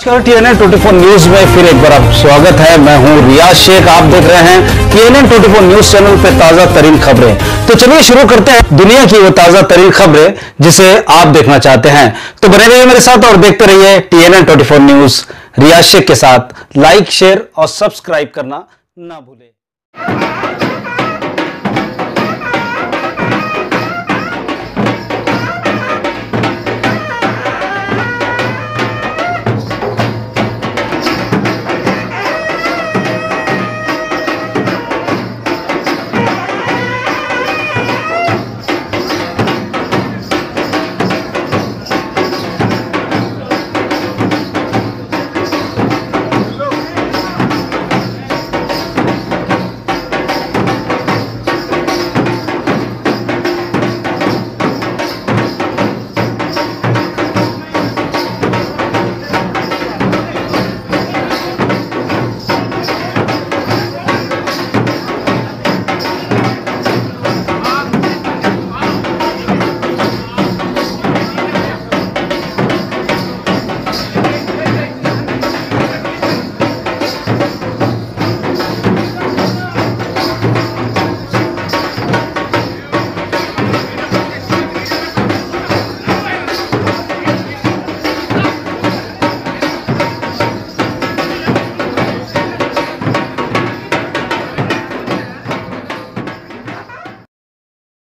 नमस्कार TNN 24 news में फिर एक बार आप स्वागत है। मैं हूँ रियाज शेख, आप देख रहे हैं टीएनएन 24 न्यूज़ चैनल पर ताज़ा तरीन खबरें। तो चलिए शुरू करते हैं दुनिया की वो ताज़ा तरीन खबरें, जिसे आप देखना चाहते हैं। तो बने रहिए मेरे साथ और देखते रहिए टीएनएन 24 न्यूज़ रियाज शेख के साथ। लाइक शेयर और सब्सक्राइब करना ना भूले।